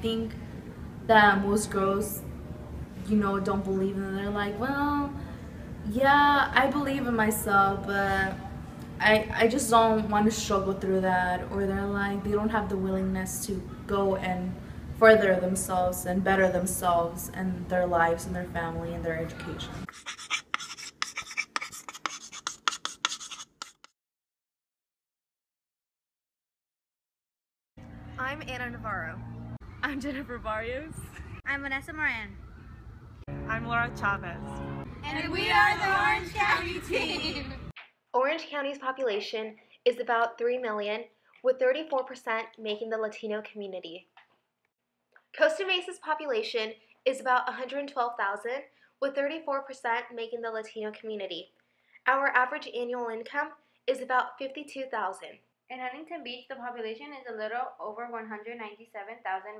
think that most girls, you know, don't believe in. They're like, well, yeah, I believe in myself, but I, I just don't want to struggle through that. Or they're like, they don't have the willingness to go and further themselves and better themselves and their lives and their family and their education. I'm Anna Navarro. I'm Jennifer Barrios. I'm Vanessa Moran. I'm Laura Chavez. And we are the Orange County team. Orange County's population is about 3 million, with 34% making the Latino community. Costa Mesa's population is about 112,000, with 34% making the Latino community. Our average annual income is about 52,000. In Huntington Beach, the population is a little over 197,000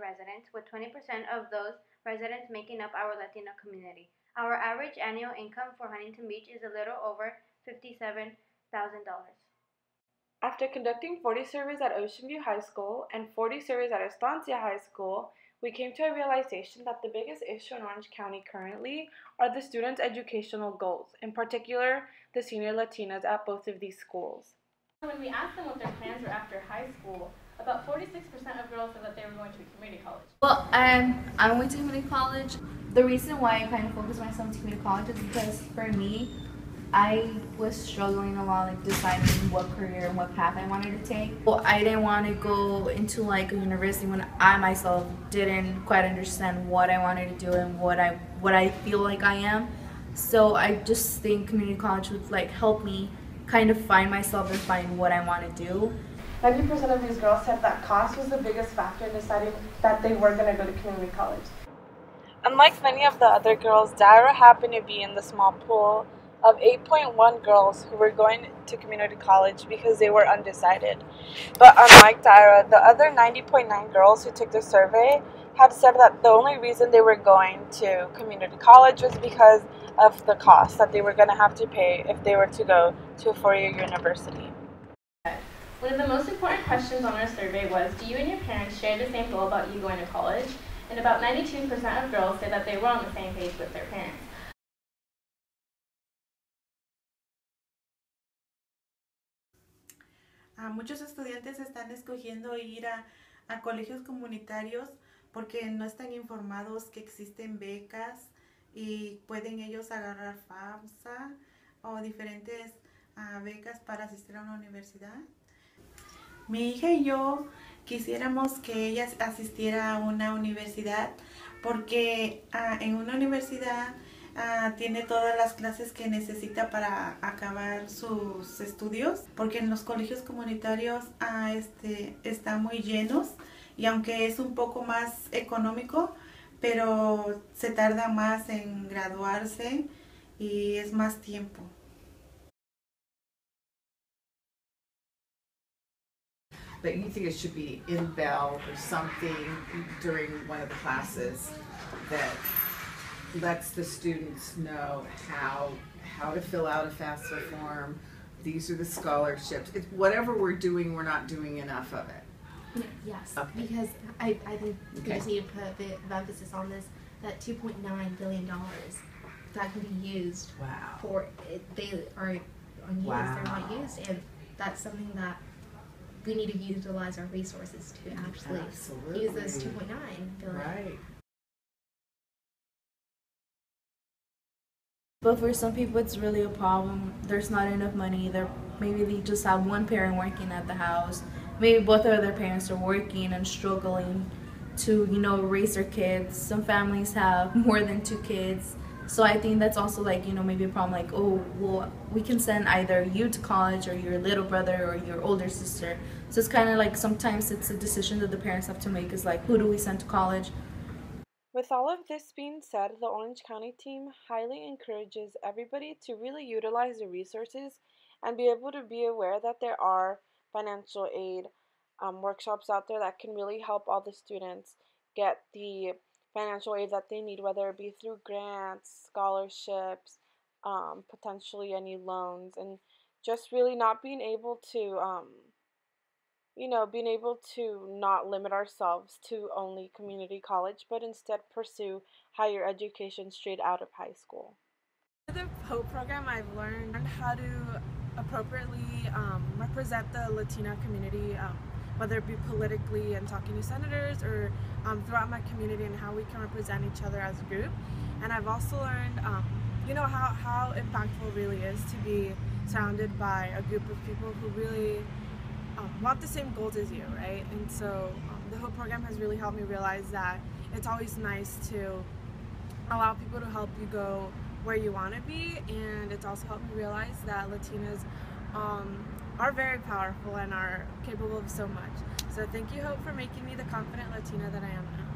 residents, with 20% of those residents making up our Latino community. Our average annual income for Huntington Beach is a little over $57,000. After conducting 40 surveys at Ocean View High School and 40 surveys at Estancia High School, we came to a realization that the biggest issue in Orange County currently are the students' educational goals, in particular, the senior Latinas at both of these schools. When we asked them what their plans were after high school, about 46% of girls said that they were going to a community college. Well, um, I went to community college. The reason why I kind of focused myself on community college is because for me, I was struggling a lot, like deciding what career and what path I wanted to take. Well, I didn't want to go into like a university when I myself didn't quite understand what I wanted to do and what I what I feel like I am. So I just think community college would like help me kind of find myself and find what I want to do. 90% of these girls said that cost was the biggest factor in deciding that they were going to go to community college. Unlike many of the other girls, Daira happened to be in the small pool of 8.1 girls who were going to community college because they were undecided. But unlike Daira, the other 90.9 girls who took the survey had said that the only reason they were going to community college was because of the cost that they were going to have to pay if they were to go to a four-year university. One of the most important questions on our survey was, do you and your parents share the same goal about you going to college? And about 92% of girls said that they were on the same page with their parents. Uh, muchos estudiantes están escogiendo ir a, a colegios comunitarios porque no están informados que existen becas y pueden ellos agarrar FAFSA o diferentes uh, becas para asistir a una universidad. Mi hija y yo quisiéramos que ella asistiera a una universidad porque uh, en una universidad uh, tiene todas las clases que necesita para acabar sus estudios porque en los colegios comunitarios este, están muy llenos y aunque es un poco más económico, pero se tarda más en graduarse y es más tiempo. But you think it should be in bell or something during one of the classes that lets the students know how how to fill out a FAFSA form. These are the scholarships. It's whatever we're doing, we're not doing enough of it. Yes, Okay. because I, I think we Okay. just need to put a bit of emphasis on this, that two point nine billion dollars that can be used Wow. for, it- they are unused, they're not Wow. used, and that's something that we need to utilize our resources to actually use those two point nine billion. Right. But for some people, it's really a problem. There's not enough money. They're, maybe they just have one parent working at the house. Maybe both of their parents are working and struggling to, you know, raise their kids. Some families have more than two kids. So I think that's also like, you know, maybe a problem like, oh, well, we can send either you to college or your little brother or your older sister. So it's kind of like sometimes it's a decision that the parents have to make is like, who do we send to college? With all of this being said, the Orange County team highly encourages everybody to really utilize the resources and be able to be aware that there are financial aid um, workshops out there that can really help all the students get the financial aid that they need, whether it be through grants, scholarships, um, potentially any loans, and just really not being able to um, you know, being able to not limit ourselves to only community college, but instead pursue higher education straight out of high school. The HOPE program, I've learned how to appropriately um, represent the Latina community, um, whether it be politically and talking to senators or um, throughout my community and how we can represent each other as a group. And I've also learned, um, you know, how, how impactful really is to be surrounded by a group of people who really um, want the same goals as you, right? And so um, the HOPE program has really helped me realize that it's always nice to allow people to help you go where you want to be, and it's also helped me realize that Latinas um, are very powerful and are capable of so much. So thank you, Hope, for making me the confident Latina that I am now.